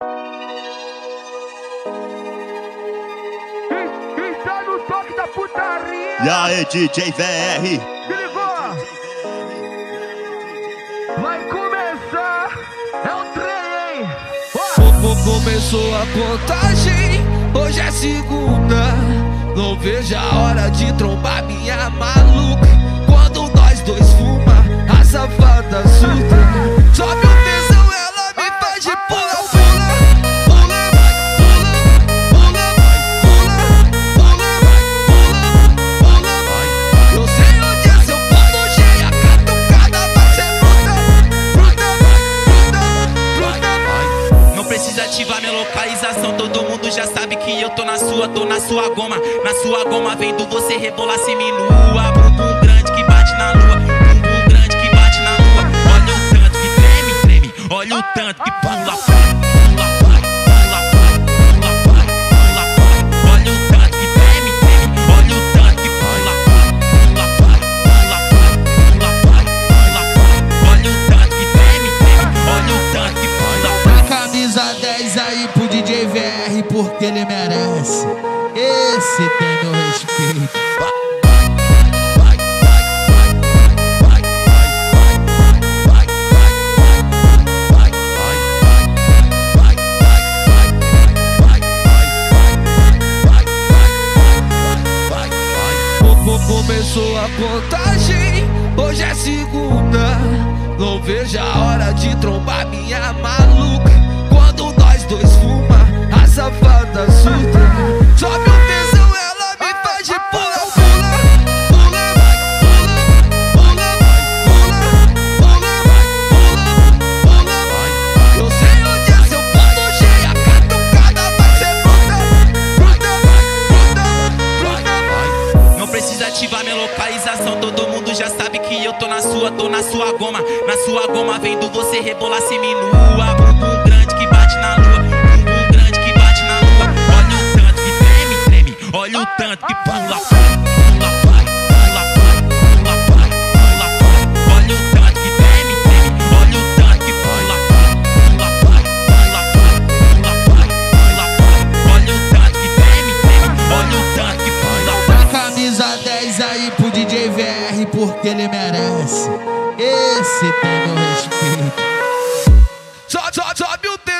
Então, e aí, DJ VR? Vai começar, é o trem, hein? Pouco começou a contagem, hoje é segunda. Não vejo a hora de trombar minha maluca. já sabe que eu tô na sua, tô na sua goma. Na sua goma vendo você rebolar seminua. Bumbum grande que bate na lua. Bumbum grande que bate na lua. Olha o tanto que treme, treme. Olha o tanto que pula, pula, pula. porque ele merece. Esse tem meu respeito. Começou a contagem, hoje é segunda. Não vejo a hora de trombar minha maluca. Quando nós dois eu tô na sua, tô na sua goma. Na sua goma vendo você rebolar seminua. porque ele merece. Esse tem meu respeito. Sobe, sobe, sobe o tempo?